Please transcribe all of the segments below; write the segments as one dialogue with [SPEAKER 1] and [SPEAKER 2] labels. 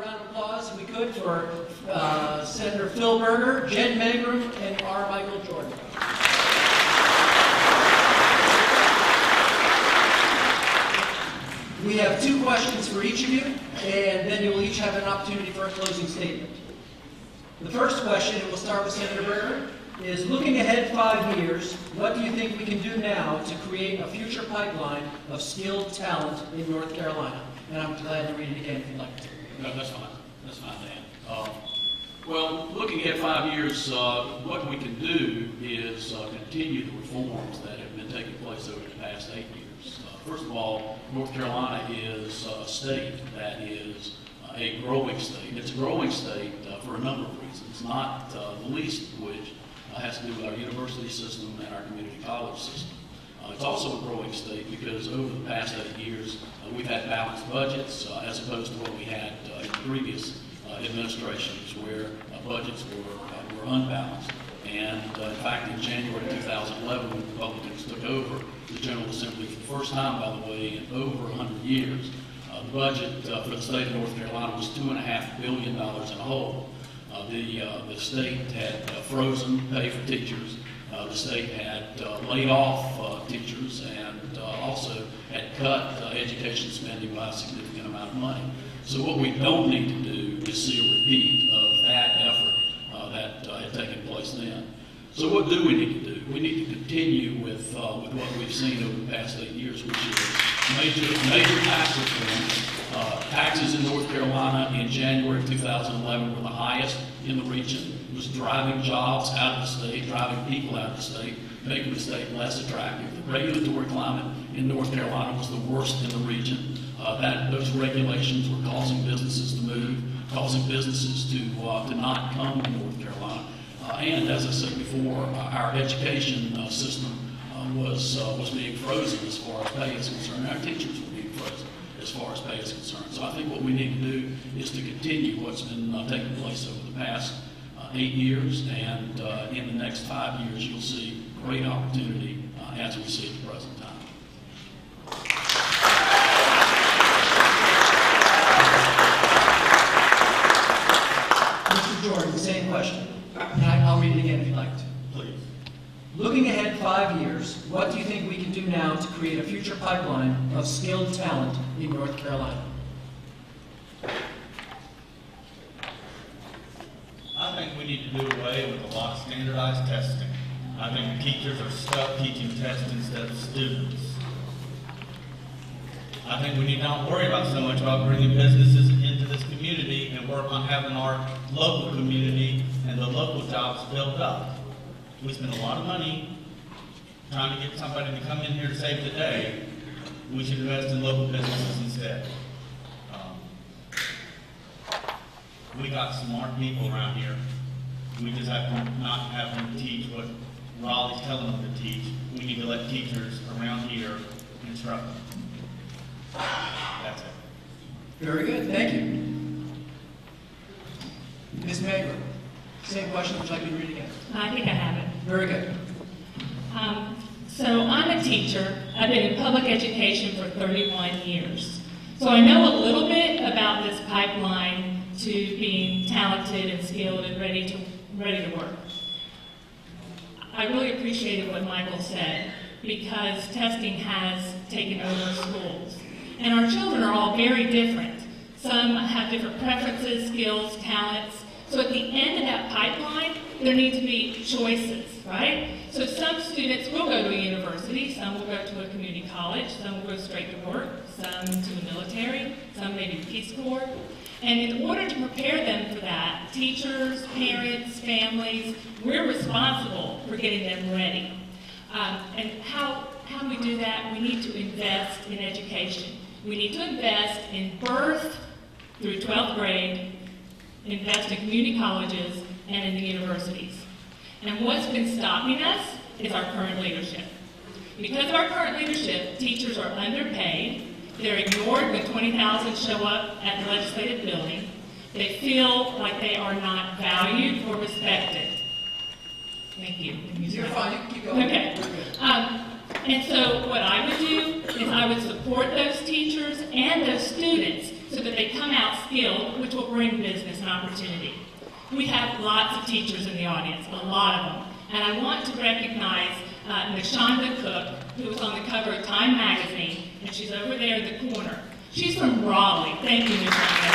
[SPEAKER 1] round of applause, if we could, for uh, Senator Phil Berger, Jen Mangrum, and R. Michael Jordan. We have two questions for each of you, and then you'll each have an opportunity for a closing statement. The first question, and we'll start with Senator Berger, is looking ahead five years, what do you think we can do now to create a future pipeline of skilled talent in North Carolina? And I'm glad to read it again if you'd like to.
[SPEAKER 2] No, that's fine. That's fine, Dan. Uh, Well, looking at five years, uh, what we can do is uh, continue the reforms that have been taking place over the past eight years. Uh, First of all, North Carolina is a state that is uh, a growing state. It's a growing state uh, for a number of reasons, not uh, the least of which uh, has to do with our university system and our community college system. Uh, It's also a growing state because over the past eight years, uh, we've had balanced budgets uh, as opposed to what we had uh, in previous uh, administrations where uh, budgets were, were unbalanced. And in fact, in January 2011, when Republicans took over the General Assembly for the first time, by the way, in over 100 years, the budget for the state of North Carolina was $2.5 billion in a hole. The, the state had frozen pay for teachers. Uh, The state had uh, laid off uh, teachers and also had cut education spending by a significant amount of money. So what we don't need to do is see a repeat of that effort that had taken place then. So what do we need to do? We need to continue with, with what we've seen over the past eight years, which is major, major tax reform. Uh, Taxes in North Carolina in January of 2011 were the highest in the region. It was driving jobs out of the state, driving people out of the state, making the state less attractive. The regulatory climate in North Carolina was the worst in the region. Uh, That, those regulations were causing businesses to move, causing businesses to, uh, to not come to North Carolina. Uh, And as I said before, uh, our education system was, was being frozen as far as pay is concerned. Our teachers were as far as pay is concerned. So I think what we need to do is to continue what's been uh, taking place over the past uh, eight years, and uh, in the next five years, you'll see great opportunity uh, as we see at the present time.
[SPEAKER 1] Mr. Jordan, same question. And I- I'll read it again if you'd like to.
[SPEAKER 2] Please.
[SPEAKER 1] Looking ahead five years, what do you think we can do now to create a future pipeline of skilled talent in North Carolina?
[SPEAKER 3] I think we need to do away with a lot of standardized testing. I think teachers are stuck teaching tests instead of students. I think we need not worry about so much about bringing businesses into this community and work on having our local community and the local jobs built up. We spend a lot of money trying to get somebody to come in here to save the day. We should invest in local businesses instead. Um, we got smart people around here. We just have to not have them teach what Raleigh's telling them to teach. We need to let teachers around here instruct them. That's it.
[SPEAKER 1] Very good, thank you. Ms. Mangrum, same question, would you like me to read it again?
[SPEAKER 4] I think I have it.
[SPEAKER 1] Very good.
[SPEAKER 4] Um, so I'm a teacher. I've been in public education for 31 years. So I know a little bit about this pipeline to being talented and skilled and ready to, ready to work. I really appreciated what Michael said because testing has taken over schools. And our children are all very different. Some have different preferences, skills, talents. So at the end of that pipeline, there need to be choices, right? So some students will go to a university, some will go to a community college, some will go straight to work, some to the military, some maybe the Peace Corps. And in order to prepare them for that, teachers, parents, families, we're responsible for getting them ready. Um, and how, how we do that, we need to invest in education. We need to invest in birth through 12th grade, invest in community colleges, and in the universities. And what's been stopping us is our current leadership. Because of our current leadership, teachers are underpaid, they're ignored when 20,000 show up at the legislative building, they feel like they are not valued or respected. Thank you.
[SPEAKER 1] You're fine, you can keep going.
[SPEAKER 4] Okay. Um, and so what I would do is I would support those teachers and those students so that they come out skilled, which will bring business and opportunity. We have lots of teachers in the audience, a lot of them. And I want to recognize uh, Nashonda Cooke, who was on the cover of Time Magazine, and she's over there in the corner. She's from Raleigh. Thank you, Nashonda.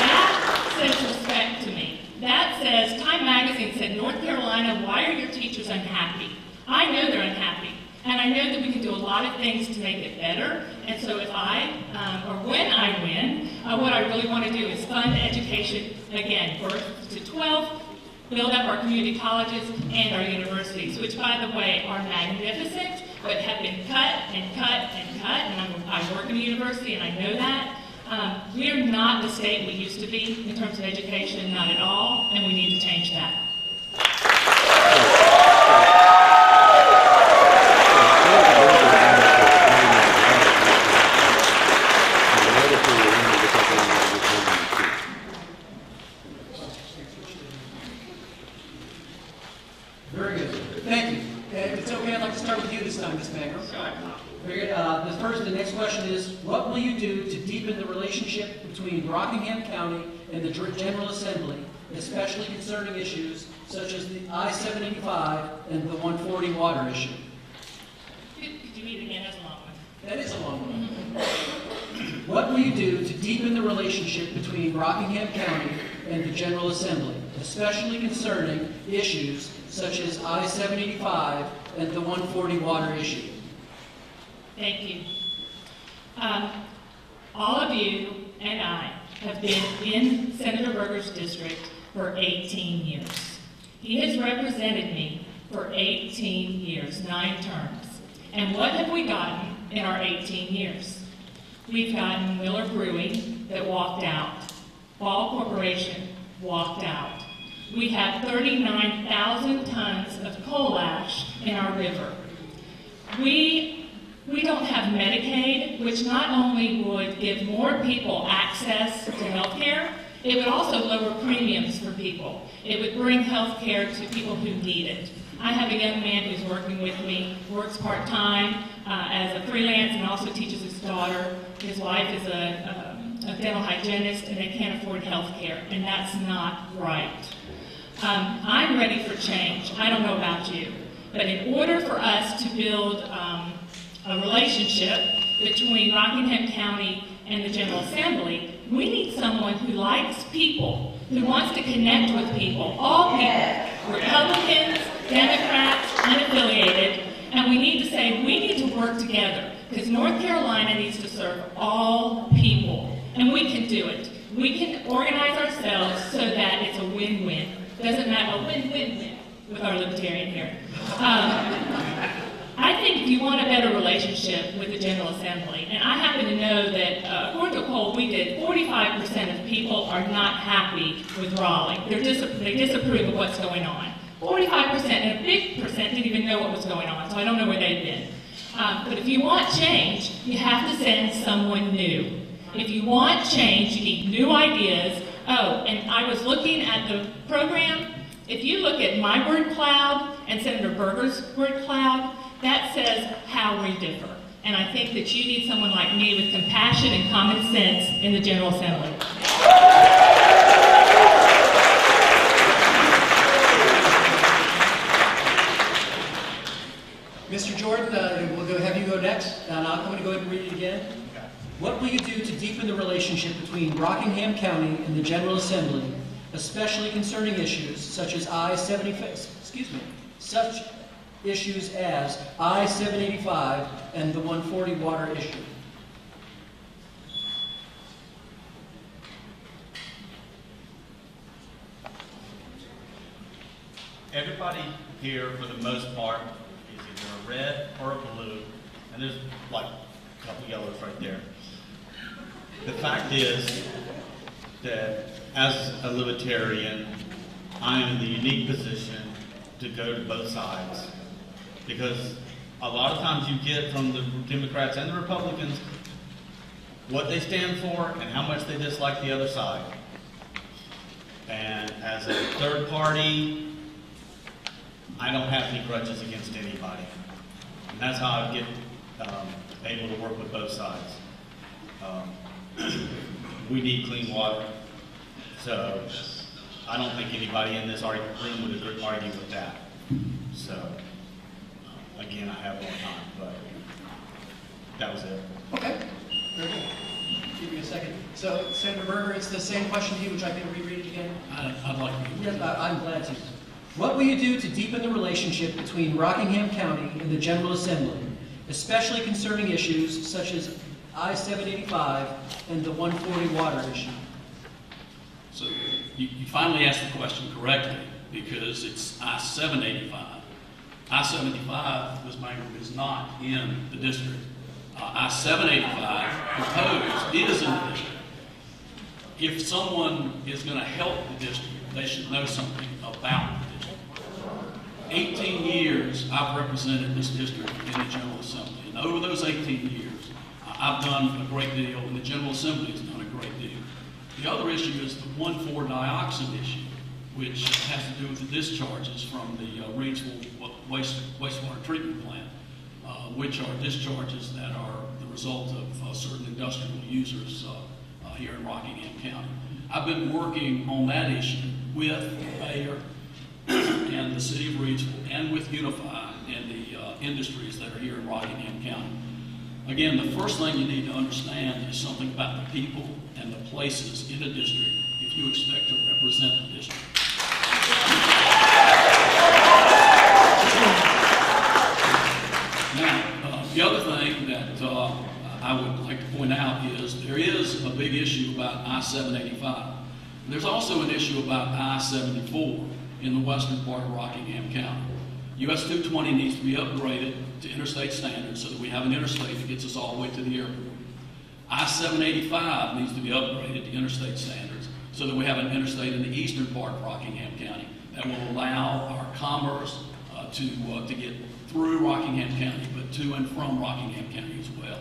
[SPEAKER 4] That says respect to me. That says, Time Magazine said, North Carolina, why are your teachers unhappy? I know they're unhappy. And I know that we can do a lot of things to make it better. And so if I, um, or when I win, uh, what I really want to do is fund education, again, birth to 12, build up our community colleges and our universities, which, by the way, are magnificent, but have been cut and cut and cut. And I'm, I work in a university, and I know that. Um, we are not the state we used to be in terms of education, not at all, and we need to change that.
[SPEAKER 1] Very good. Thank you. Uh, If it's okay, I'd like to start with you this time, Ms. Mangrum. Very good. Uh, The first, the next question is, what will you do to deepen the relationship between Rockingham County and the Dr- General Assembly, especially concerning issues such as the I-785 and the 140 water issue?
[SPEAKER 4] Could could you read it again? That's a long one.
[SPEAKER 1] That is a long one. What will you do to deepen the relationship between Rockingham County and the General Assembly, especially concerning issues such as I-785 and the 140 water issue?
[SPEAKER 4] Thank you. Um, all of you and I have been in Senator Berger's district for 18 years. He has represented me for 18 years, nine terms. And what have we gotten in our 18 years? We've gotten Miller Brewing that walked out. Ball Corporation walked out. We have 39,000 tons of coal ash in our river. We, we don't have Medicaid, which not only would give more people access to health care, it would also lower premiums for people. It would bring health care to people who need it. I have a young man who's working with me, works part-time uh, as a freelance and also teaches his daughter. His wife is a, a dental hygienist and they can't afford health care, and that's not right. Um, I'm ready for change. I don't know about you. But in order for us to build um, a relationship between Rockingham County and the General Assembly, we need someone who likes people, who wants to connect with people, all people, Republicans, Democrats, unaffiliated, and we need to say, we need to work together, because North Carolina needs to serve all people, and we can do it. We can organize ourselves so that it's a win-win. Doesn't matter, a win-win-win with our libertarian here. Um, I think you want a better relationship with the General Assembly, and I happen to know that uh, according to a poll we did, 45% of people are not happy with Raleigh. Dis- they disapprove of what's going on. 45%, and a big percent didn't even know what was going on, so I don't know where they've been. Um, but if you want change, you have to send someone new. If you want change, you need new ideas. Oh, and I was looking at the program. If you look at my word cloud and Senator Berger's word cloud, that says how we differ. And I think that you need someone like me with compassion and common sense in the General Assembly.
[SPEAKER 1] Mr. Jordan, uh, we'll go, have you go next, and I'm going to go ahead and read it again. What will you do to deepen the relationship between Rockingham County and the General Assembly, especially concerning issues such as I-75, excuse me, such issues as I-785 and the 140 water issue?
[SPEAKER 3] Everybody here, for the most part, is either a red or a blue, and there's like a couple yellows right there. The fact is that as a libertarian, I am in the unique position to go to both sides. Because a lot of times you get from the Democrats and the Republicans what they stand for and how much they dislike the other side. And as a third party, I don't have any grudges against anybody. And that's how I get, um, able to work with both sides. Um, We need clean water, so I don't think anybody in this room would argue with that. So, again, I have more time, but that was it.
[SPEAKER 1] Okay, very good. Give me a second. So Senator Berger, it's the same question to you, which I can reread it again.
[SPEAKER 2] I- I'd like to.
[SPEAKER 1] Yes, I- I'm glad to. What will you do to deepen the relationship between Rockingham County and the General Assembly, especially concerning issues such as I-785 and the 140 water issue?
[SPEAKER 2] So you, you finally asked the question correctly, because it's I-785. I-75, Ms. Mangrum, is not in the district. Uh, I-785 proposed is in the district. If someone is gonna help the district, they should know something about the district. 18 years I've represented this district in the General Assembly, and over those 18 years, I've done a great deal, and the General Assembly has done a great deal. The other issue is the 1,4-dioxane issue, which has to do with the discharges from the uh, Reidsville waste wastewater treatment plant, uh, which are discharges that are the result of uh, certain industrial users uh, uh, here in Rockingham County. I've been working on that issue with mayor and the city of Reidsville and with Unifi and the uh, industries that are here in Rockingham County. Again, the first thing you need to understand is something about the people and the places in a district if you expect to represent the district. Now, uh, the other thing that uh, I would like to point out is there is a big issue about I-785. There's also an issue about I-74 in the western part of Rockingham County. US 220 needs to be upgraded to interstate standards so that we have an interstate that gets us all the way to the airport. I-785 needs to be upgraded to interstate standards so that we have an interstate in the eastern part of Rockingham County that will allow our commerce uh, to, uh, to get through Rockingham County, but to and from Rockingham County as well.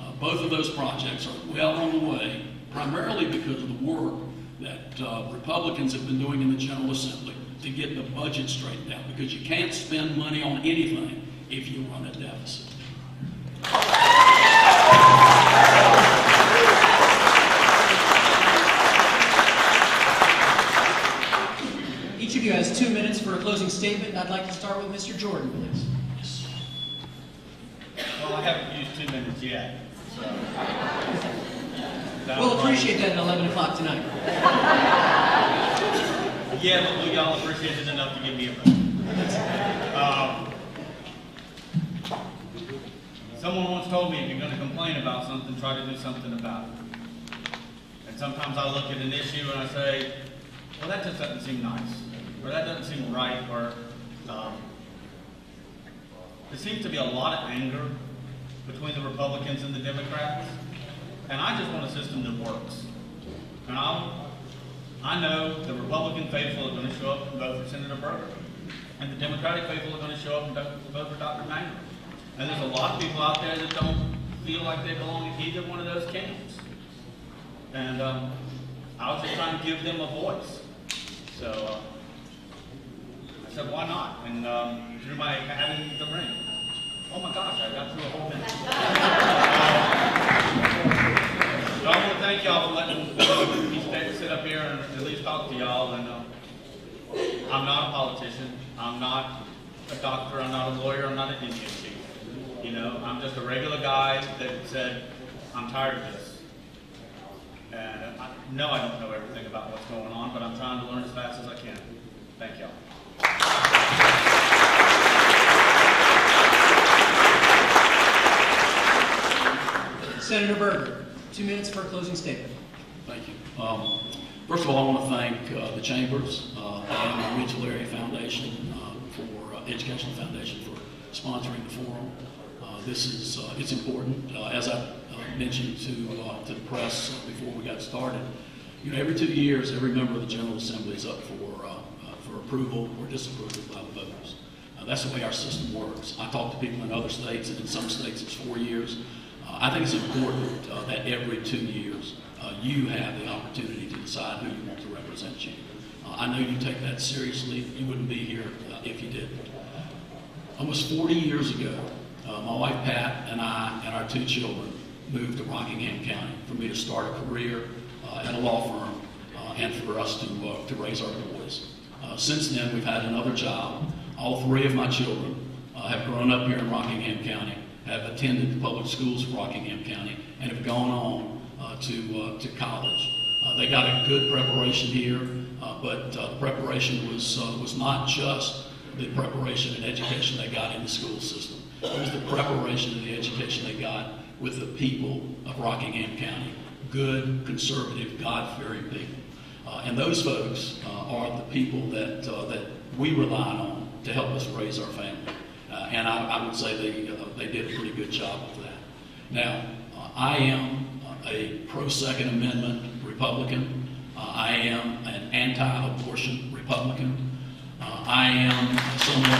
[SPEAKER 2] Uh, Both of those projects are well on the way, primarily because of the work that uh, Republicans have been doing in the General Assembly to get the budget straightened out, because you can't spend money on anything if you run a deficit.
[SPEAKER 1] Each of you has two minutes for a closing statement, I'd like to start with Mr. Jordan, please.
[SPEAKER 3] Well, I haven't used two minutes yet, so.
[SPEAKER 1] We'll appreciate that at 11 o'clock tonight.
[SPEAKER 3] Yeah, but will y'all appreciate it enough to give me a vote? Um, Someone once told me, if you're gonna complain about something, try to do something about it. And sometimes I look at an issue and I say, well, that just doesn't seem nice, or that doesn't seem right, or, um, there seems to be a lot of anger between the Republicans and the Democrats, and I just want a system that works. And I'll, I know the Republican faithful are gonna show up and vote for Senator Berger. And the Democratic faithful are gonna show up and vote for Dr. Mangrum. And there's a lot of people out there that don't feel like they belong in either one of those camps. And, um, I was just trying to give them a voice. So, uh, I said, why not? And, um, through my having the ring. Oh my gosh, I got through a whole thing. So I want to thank y'all for letting me sta- sit up here and at least talk to y'all. And uh, I'm not a politician. I'm not a doctor. I'm not a lawyer. I'm not an Indian chief. You know, I'm just a regular guy that said, I'm tired of this. And I know I don't know everything about what's going on, but I'm trying to learn as fast as I can. Thank y'all.
[SPEAKER 1] Senator Berger, two minutes for a closing statement.
[SPEAKER 2] Thank you. Um, First of all, I want to thank uh, the Chambers uh, and the Regional Area Foundation uh, for, uh, Educational Foundation for sponsoring the forum. Uh, This is, uh, it's important. Uh, As I mentioned to, to the press before we got started, you know, every two years, every member of the General Assembly is up for, for approval or disapproval by the voters. That's the way our system works. I talk to people in other states, and in some states it's four years. I think it's important uh, that every two years, uh, you have the opportunity to decide who you want to represent you. Uh, I know you take that seriously. You wouldn't be here uh, if you didn't. Almost 40 years ago, uh, my wife Pat and I and our two children moved to Rockingham County for me to start a career uh, at a law firm and for us to, to raise our boys. Since then, we've had another job. All three of my children have grown up here in Rockingham County, have attended the public schools of Rockingham County, and have gone on uh, to, uh, to college. Uh, they got a good preparation here, uh, but uh, preparation was, uh, was not just the preparation and education they got in the school system. It was the preparation and the education they got with the people of Rockingham County. Good, conservative, God-fearing people. And those folks are the people that, that we rely on to help us raise our family. And I, I would say they, they did a pretty good job of that. Now, uh, I am uh, a pro-Second Amendment Republican. Uh, I am an anti-abortion Republican. I am someone.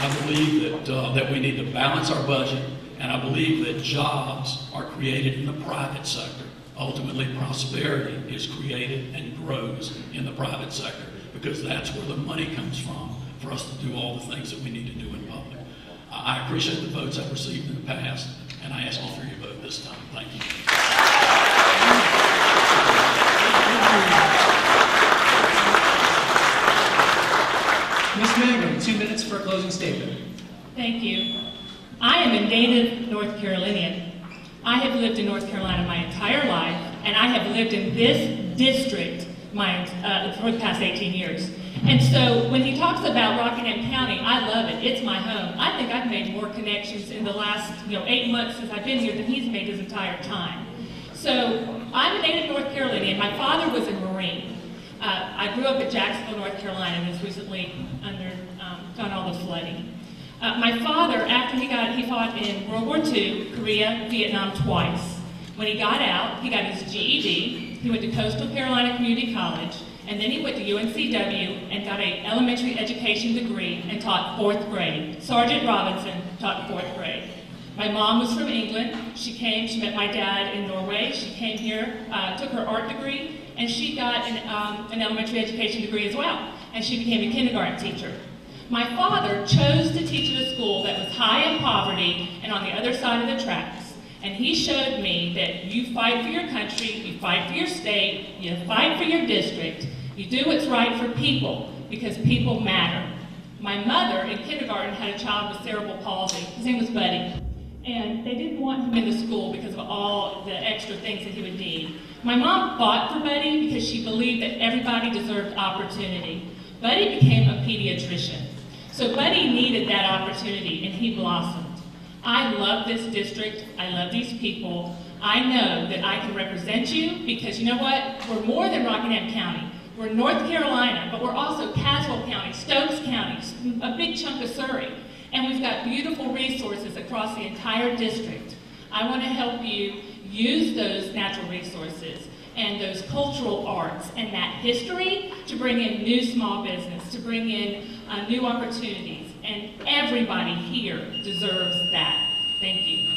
[SPEAKER 2] I believe that, uh, that we need to balance our budget, and I believe that jobs are created in the private sector. Ultimately, prosperity is created and grows in the private sector because that's where the money comes from for us to do all the things that we need to do in public. I I appreciate the votes I've received in the past, and I ask all you for your vote this time. Thank you.
[SPEAKER 1] Ms. Mangrum, two minutes for a closing statement.
[SPEAKER 4] Thank you. I am a native North Carolinian. I have lived in North Carolina my entire life, and I have lived in this district my, uh, for the past 18 years. And so when he talks about Rockingham County, I love it. It's my home. I think I've made more connections in the last you know, eight months since I've been here than he's made his entire time. So I'm a native North Carolinian. My father was a Marine. Uh, I grew up in Jacksonville, North Carolina, and was recently under, um, done all the flooding. Uh, my father, after he got, he fought in World War II, Korea, Vietnam twice. When he got out, he got his GED. He went to Coastal Carolina Community College, and then he went to UNCW and got an elementary education degree and taught fourth grade. Sergeant Robinson taught fourth grade. My mom was from England. She came, she met my dad in Norway. She came here, uh, took her art degree, and she got an, um, an elementary education degree as well. And she became a kindergarten teacher. My father chose to teach at a school that was high in poverty and on the other side of the tracks. And he showed me that you fight for your country, you fight for your state, you fight for your district, you do what's right for people because people matter. My mother in kindergarten had a child with cerebral palsy. His name was Buddy. And they didn't want him in the school because of all the extra things that he would need. My mom fought for Buddy because she believed that everybody deserved opportunity. Buddy became a pediatrician. So Buddy needed that opportunity and he blossomed. I love this district. I love these people. I know that I can represent you because you know what? We're more than Rockingham County. We're North Carolina, but we're also Caswell County, Stokes County, a big chunk of Surry. And we've got beautiful resources across the entire district. I want to help you use those natural resources and those cultural arts and that history to bring in new small business, to bring in uh, new opportunities. And everybody here deserves that. Thank you.